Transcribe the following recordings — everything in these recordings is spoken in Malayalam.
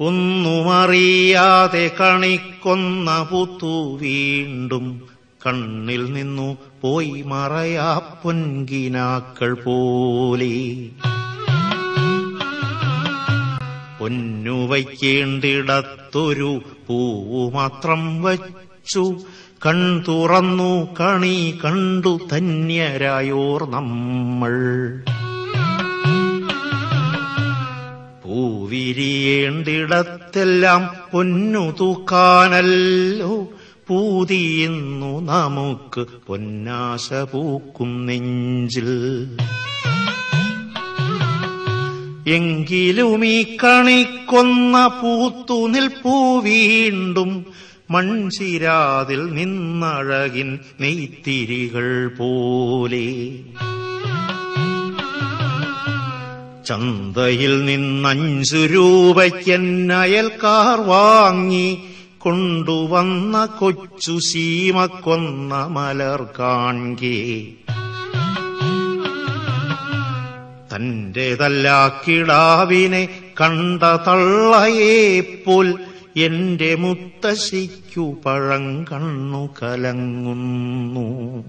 ഒന്നുമറിയാതെ കണിക്കൊന്ന പുത്തു വീണ്ടും കണ്ണിൽ നിന്നു പോയി മറയാ പൊൻകിനാക്കൾ പോലെ. പൊന്നു വയ്ക്കേണ്ടിടത്തൊരു പൂവു മാത്രം വച്ചു. കൺ തുറന്നു കണി കണ്ടു ധന്യരായോർ നമ്മൾ. പൂവിരിയേണ്ടിടത്തെല്ലാം പൊന്നു തൂക്കാനല്ലോ. പൂതിയുന്നു നമുക്ക് പൊന്നാശ പൂക്കും നെഞ്ചിൽ. എങ്കിലും ഈ കണിക്കൊന്ന പൂത്തു നിൽപ്പൂ വീണ്ടും. മൺചിരാതിൽ നിന്നഴകിൻ നെയ്ത്തിരികൾ പോലെ. ചന്തയിൽ നിന്നഞ്ചു രൂപയ്ക്കന്നയൽക്കാർ വാങ്ങി കൊണ്ടുവന്ന കൊച്ചു സീമക്കൊന്ന മലർ കാൺകേ. തന്റേതല്ല കിടാവിനെ കണ്ട തള്ളയേപ്പോൽ എന്റെ മുത്തശിക്കു പഴം കണ്ണു കലങ്ങുന്നു.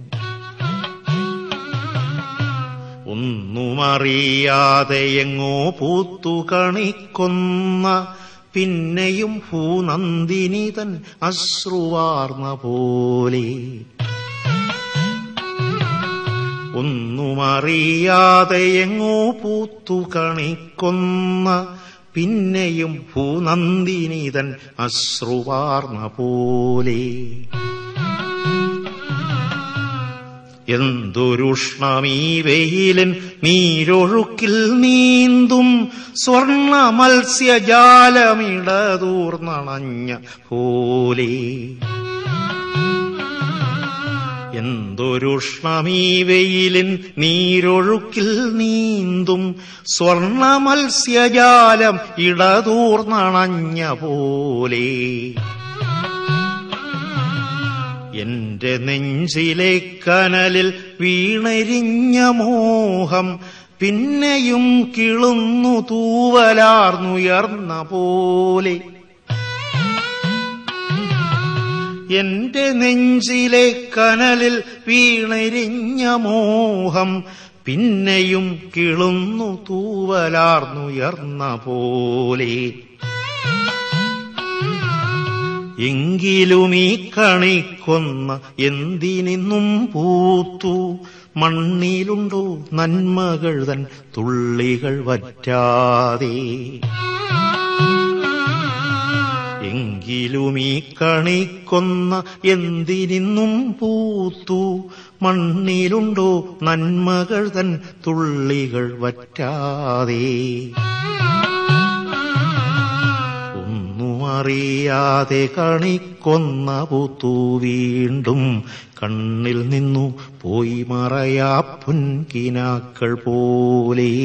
ഒന്നുമറിയാതെ എങ്ങോ പൂത്തു കണിക്കൊന്ന പിന്നെയും ഭൂനന്ദിനി തൻ അശ്രുവാർന്ന പോലെ. ഒന്നുമറിയാതെ എങ്ങോ പൂത്തു കണിക്കൊന്ന പിന്നെയും ഭൂനന്ദിനി തൻ അശ്രുവാർന്ന പോലെ. എന്തൊരുഷ്ണമീ വെയിലൻ നീരൊഴുക്കിൽ നീന്തും സ്വർണ മത്സ്യജാലമിടതൂർന്നണഞ്ഞ പോലെ. എന്തൊരുഷ്ണമീ വെയിലിൻ നീരൊഴുക്കിൽ നീന്തും സ്വർണ മത്സ്യജാലം ഇടതൂർന്നണഞ്ഞ പോലെ. എന്റെ നെഞ്ചിലെ കനലിൽ വീണരിഞ്ഞ മോഹം പിന്നെയും കിളുന്നു തൂവലാർന്നുയർന്ന പോലെ. എന്റെ നെഞ്ചിലെ കനലിൽ വീണരിഞ്ഞ മോഹം പിന്നെയും കിളുന്നു തൂവലാർന്നുയർന്ന പോലെ. എങ്കിലും ഈ കണിക്കൊന്ന എന്തിനിന്നും പൂത്തു. മണ്ണിലുണ്ടോ നന്മകൾ തൻ തുള്ളികൾ വറ്റാതെ. എങ്കിലും ഈ കണിക്കൊന്ന എന്തിനിന്നും പൂത്തു. മണ്ണിലുണ്ടോ നന്മകൾ തൻ തുള്ളികൾ വറ്റാതെ. അറിയാതെ കണിക്കൊന്ന പുത്തു വീണ്ടും കണ്ണിൽ നിന്നു പോയി മറയാ പുൻകിനാക്കൾ പോലെ.